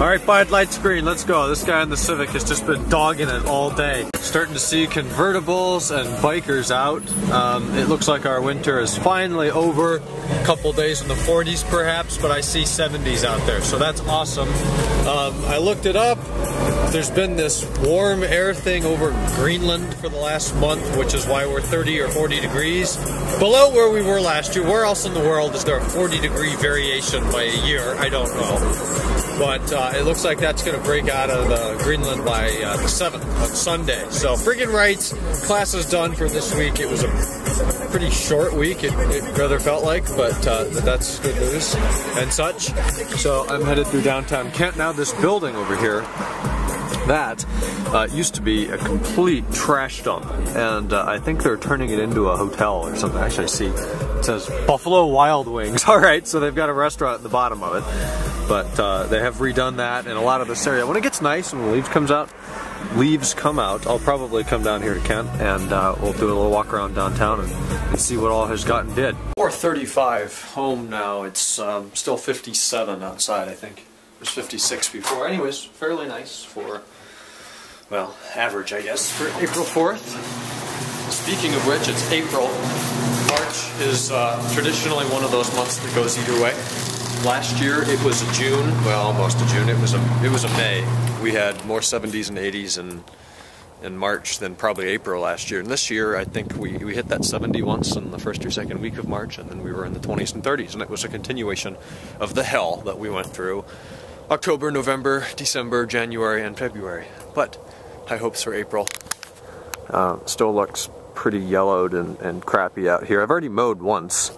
All right, Bud, light screen, let's go. This guy in the Civic has just been dogging it all day. Starting to see convertibles and bikers out. Um, it looks like our winter is finally over. A couple days in the 40s perhaps, but I see 70s out there, so that's awesome. Um, I looked it up. There's been this warm air thing over Greenland for the last month, which is why we're 30 or 40 degrees below where we were last year. Where else in the world is there a 40 degree variation by a year? I don't know. But uh, it looks like that's going to break out of uh, Greenland by uh, the 7th on Sunday. So friggin' rights, class is done for this week. It was a pretty short week, it, it rather felt like, but uh, that's good news and such. So I'm headed through downtown Kent now. This building over here that uh, used to be a complete trash dump, and uh, I think they're turning it into a hotel or something. Actually, I see it says Buffalo Wild Wings. All right, so they've got a restaurant at the bottom of it, but uh, they have redone that in a lot of this area. When it gets nice and the leaves comes out, leaves come out, I'll probably come down here to Kent and uh, we'll do a little walk around downtown and, and see what all has gotten did. 4:35 home now. It's um, still 57 outside, I think. It was 56 before. Anyways, fairly nice for well, average, I guess, for April 4th. Speaking of which, it's April. March is uh, traditionally one of those months that goes either way. Last year it was a June, well, almost a June. It was a it was a May. We had more 70s and 80s in in March than probably April last year. And this year, I think we, we hit that 70 once in the first or second week of March, and then we were in the 20s and 30s. And it was a continuation of the hell that we went through October, November, December, January, and February. But high hopes for April. Uh, still looks pretty yellowed and, and crappy out here. I've already mowed once.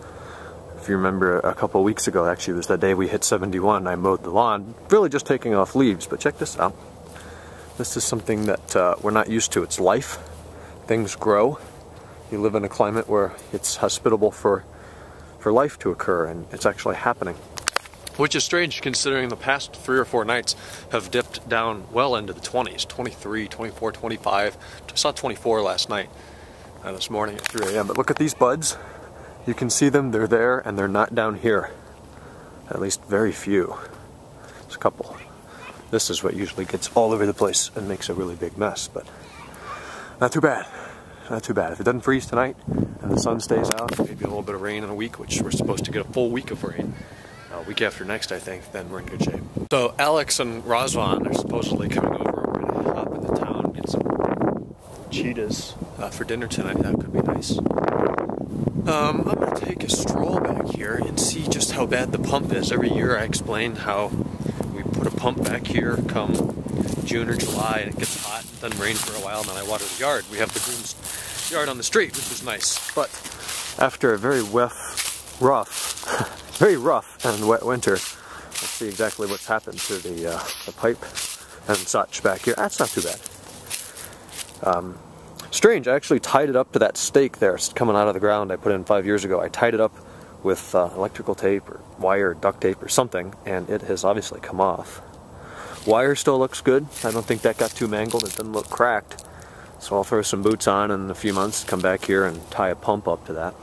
If you remember a couple weeks ago, actually, it was that day we hit 71. I mowed the lawn, really just taking off leaves. But check this out. This is something that uh, we're not used to. It's life. Things grow. You live in a climate where it's hospitable for, for life to occur, and it's actually happening. Which is strange considering the past three or four nights have dipped down well into the 20s 23, 24, 25. I saw 24 last night, uh, this morning at 3 a.m. But look at these buds. You can see them, they're there, and they're not down here. At least very few. There's a couple. This is what usually gets all over the place and makes a really big mess, but not too bad. Not too bad. If it doesn't freeze tonight and the sun stays out, maybe a little bit of rain in a week, which we're supposed to get a full week of rain uh, week after next, I think, then we're in good shape. So Alex and Razvan are supposedly coming over. We're gonna hop in the town, get some cheetahs uh, for dinner tonight. That could be nice. Um, I'm gonna take a stroll back here and see just how bad the pump is. Every year I explain how we put a pump back here come June or July and it gets hot, then rain for a while, and then I water the yard. We have the groom's yard on the street, which is nice. But after a very rough, rough very rough and wet winter. Let's see exactly what's happened to the, uh, the pipe and such back here. That's not too bad. Um, strange, I actually tied it up to that stake there It's coming out of the ground I put in five years ago. I tied it up with uh, electrical tape or wire, or duct tape or something, and it has obviously come off. Wire still looks good. I don't think that got too mangled. It doesn't look cracked. So I'll throw some boots on in a few months, come back here and tie a pump up to that.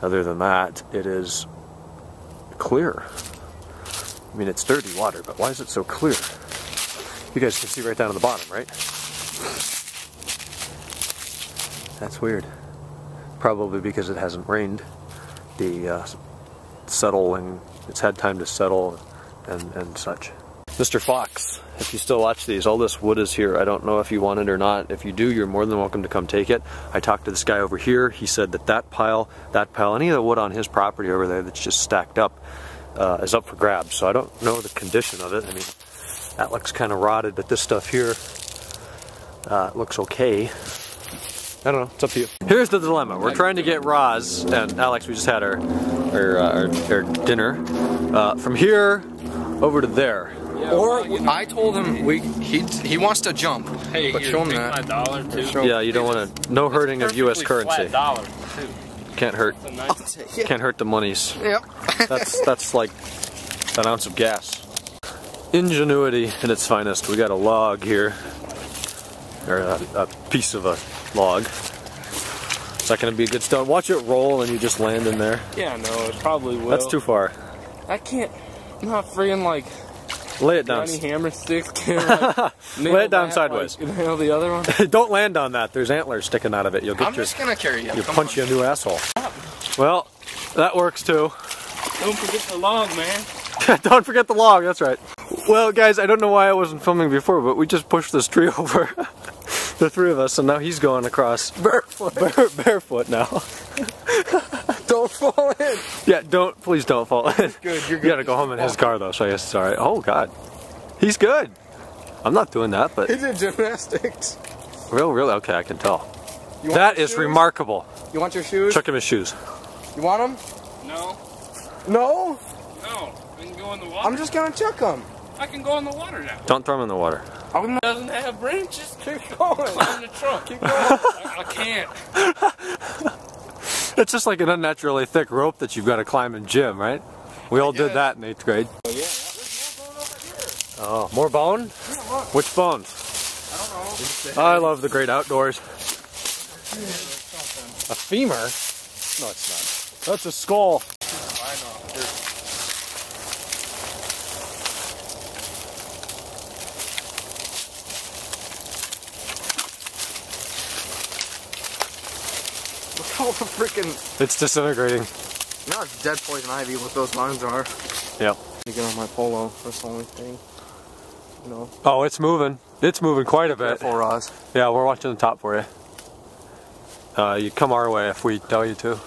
Other than that, it is clear. I mean, it's dirty water, but why is it so clear? You guys can see right down to the bottom, right? That's weird. Probably because it hasn't rained. The uh, settling, it's had time to settle and, and such. Mr. Fox, if you still watch these, all this wood is here. I don't know if you want it or not. If you do, you're more than welcome to come take it. I talked to this guy over here. He said that that pile, that pile, any of the wood on his property over there that's just stacked up uh, is up for grabs. So I don't know the condition of it. I mean, that looks kind of rotted, but this stuff here uh, looks okay. I don't know. It's up to you. Here's the dilemma. We're trying to get Roz and Alex. We just had our our, uh, our, our dinner uh, from here over to there. Or I told him we he he wants to jump, hey, but show him that. dollar too. Yeah, you don't want to. No hurting of U.S. currency. dollar too. Can't hurt. Can't hurt the monies. Yep. That's that's like an ounce of gas. Ingenuity in its finest. We got a log here, or a, a piece of a log. Is that going to be a good stone? Watch it roll and you just land in there. Yeah, no, it probably will. That's too far. I can't. not friggin' like Lay it down. Johnny Hammer sticks can like, Lay it down that, sideways. Like, nail the other one. Don't land on that. There's antlers sticking out of it. You'll get I'm your, just gonna carry you. you'll Come punch you a new asshole. Well, that works too. Don't forget the log, man. Don't forget the log, that's right. Well, guys, I don't know why I wasn't filming before, but we just pushed this tree over. The three of us, and now he's going across barefoot, bare, barefoot now. Don't fall in. yeah, don't, please don't fall in. Good, you're good. You gotta go home in his car though, so I guess it's alright. Oh, God. He's good. I'm not doing that, but He did gymnastics. real, really, okay, I can tell. You want That your is shoes? remarkable. You want your shoes? Chuck him his shoes. You want them? No, No. no. I can go in the water. I'm just gonna check them. I can go in the water now. Don't throw him in the water. I'm not. doesn't have branches. Keep going. Climb the trunk. Keep going. I, I can't. It's just like an unnaturally thick rope that you've got to climb in gym, right? We all did that in eighth grade. Oh, yeah, there's more going over here. Oh, more bone? Yeah, look. Which bones? I don't know. I love the great outdoors. A femur? No, it's not. That's a skull. I know. Here. Look how freaking. It's disintegrating. Now it's dead poison ivy. What those lines are. Yep. You get on my polo. That's the only thing. You know. Oh, it's moving. It's moving quite a bit. Careful, Roz. Yeah, we're watching the top for you. Uh, you come our way if we tell you to.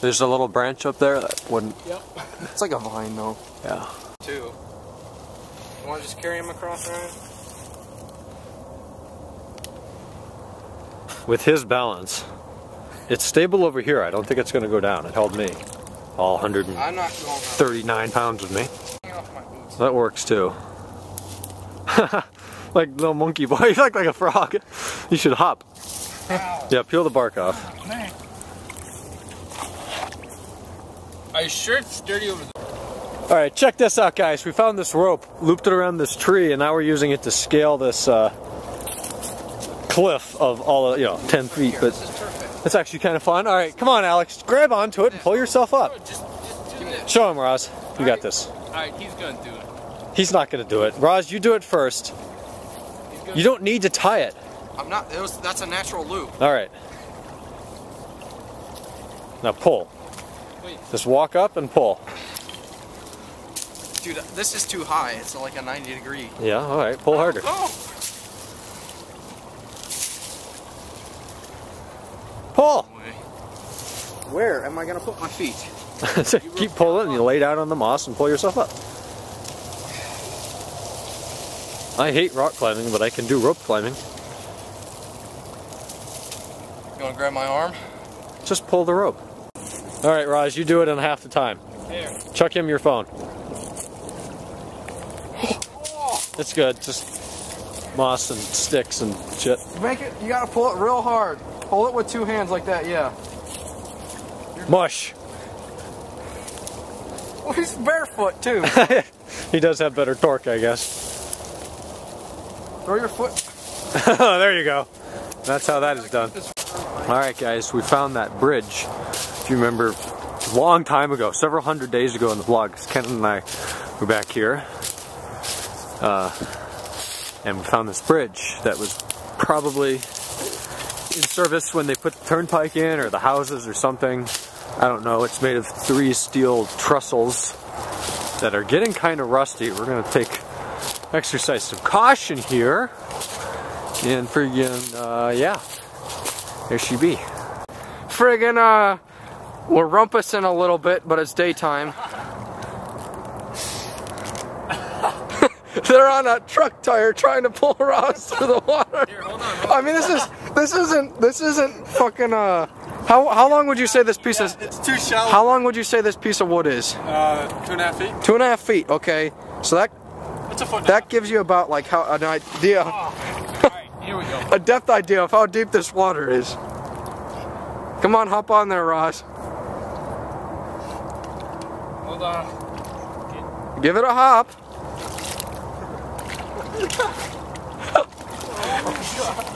There's a little branch up there that wouldn't. Yep. it's like a vine, though. Yeah. Two. You want to just carry him across, Ryan? With his balance, it's stable over here. I don't think it's going to go down. It held me. All 139 I'm not going. pounds of me. Taking off my boots. That works too. like little monkey boy. You look like a frog. You should hop. Ow. Yeah, peel the bark off. Are you sure it's dirty over there? All right, check this out, guys. We found this rope, looped it around this tree, and now we're using it to scale this uh, cliff of all, of, you know, 10 feet. But This is perfect. it's actually kind of fun. All right, come on, Alex. Grab onto it and pull yourself up. Just, just. Show him, Roz. You got this. Alright, he's gonna do it. He's not going to do it. Roz, you do it first. You don't need to tie it. I'm not. It was, that's a natural loop. All right. Now pull. Wait. Just walk up and pull. Dude, this is too high. It's like a 90 degree. Yeah, all right. Pull harder. Oh! Pull. Where am I gonna put my feet? so Keep pulling and you lay down on the moss and pull yourself up. I hate rock climbing, but I can do rope climbing. You wanna grab my arm? Just pull the rope. All right, Raj, you do it in half the time. Here. Chuck him your phone. It's good. Just moss and sticks and shit. Make it. You gotta pull it real hard. Hold it with two hands like that. Yeah. Mush. Well, he's barefoot too. he does have better torque, I guess. Throw your foot. there you go. That's how that is done. All right, guys, we found that bridge. If you remember, a long time ago, several hundred days ago in the vlog, Ken and I were back here, uh, and we found this bridge that was probably in service when they put the turnpike in, or the houses, or something. I don't know. It's made of three steel trestles that are getting kind of rusty. We're gonna take exercise some caution here. And friggin', uh, yeah. There she be. Friggin' uh, we're rumpusing a little bit, but it's daytime. They're on a truck tire trying to pull Roz through the water. Here, hold on. I mean, this is this isn't this isn't fucking uh. How how long would you say this piece of It's too shallow. how long would you say this piece of wood is? Uh, two and a half feet. Two and a half feet. Okay, so that It's a foot. that gives you about like how an idea, Alright, here we go. a depth idea of how deep this water is. Come on, hop on there, Roz. Hold on. Give it a hop.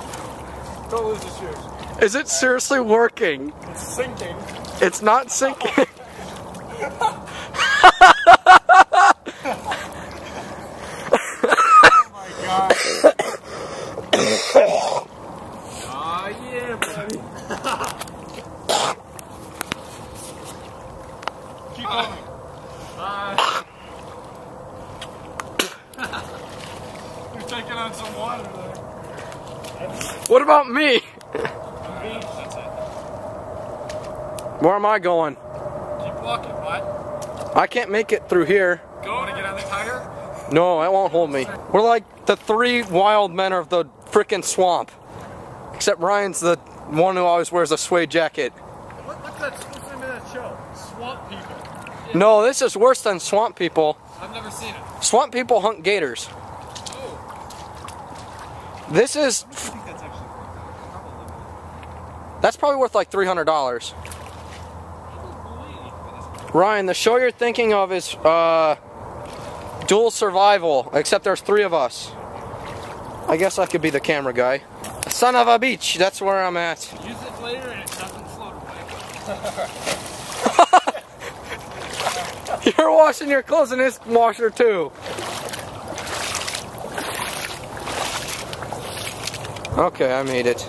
Don't lose your shoes. Is it seriously working? It's sinking. It's not sinking. oh my god. oh yeah, buddy. Keep going. Bye. You're taking on some water though. What about me? Where am I going? Keep walking, bud. I can't make it through here. Go. To get on the tire? No, it won't hold me. We're like the three wild men of the frickin' swamp. Except Ryan's the one who always wears a suede jacket. What, what's that? What's the name of that show? Swamp People. No, this is worse than swamp people. I've never seen it. Swamp people hunt gators. This is that's probably. that's probably worth like three hundred dollars. Ryan, the show you're thinking of is uh, Dual Survival, except there's three of us. I guess I could be the camera guy. Son of a beach, that's where I'm at. Use it later and it doesn't float away. You're washing your clothes in this washer too. Okay, I made it.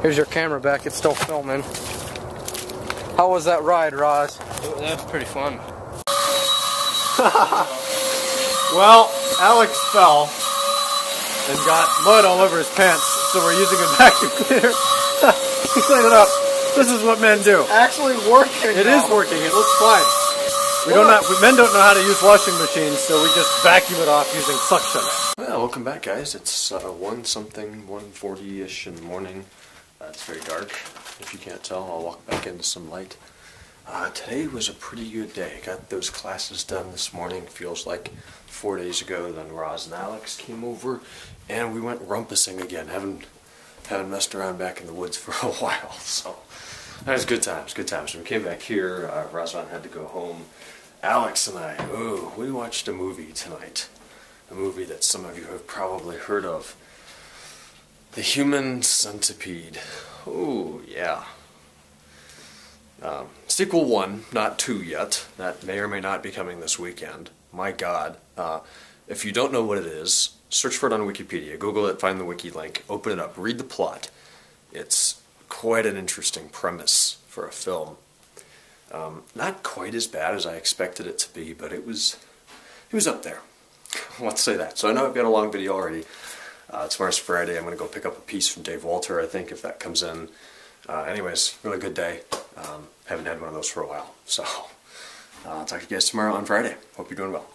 Here's your camera back, it's still filming. How was that ride, Roz? That was pretty fun. Well, Alex fell and got mud all over his pants, so we're using a vacuum cleaner to clean it up. This is what men do. Actually working. It is working. It looks fine. We don't know, men don't know how to use washing machines, so we just vacuum it off using suction. Welcome back, guys. It's uh, one something, one forty ish in the morning. Uh, it's very dark. If you can't tell, I'll walk back into some light. Uh, today was a pretty good day. Got those classes done this morning. Feels like four days ago. Then Roz and Alex came over, and we went rumpusing again. Haven't haven't messed around back in the woods for a while, so that was good times. Good times. When we came back here, uh, Razvan had to go home. Alex and I, oh, we watched a movie tonight. A movie that some of you have probably heard of. The Human Centipede. Oh, yeah. Um, sequel one, not two yet. That may or may not be coming this weekend. My God. Uh, if you don't know what it is, search for it on Wikipedia. Google it, find the wiki link, open it up, read the plot. It's quite an interesting premise for a film. Um, not quite as bad as I expected it to be, but it was it was up there. Let's say that. So I know I've got a long video already. Uh, tomorrow's Friday. I'm going to go pick up a piece from Dave Walter, I think, if that comes in. Uh, anyways, really good day. Um, haven't had one of those for a while. So uh, I'll talk to you guys tomorrow on Friday. Hope you're doing well.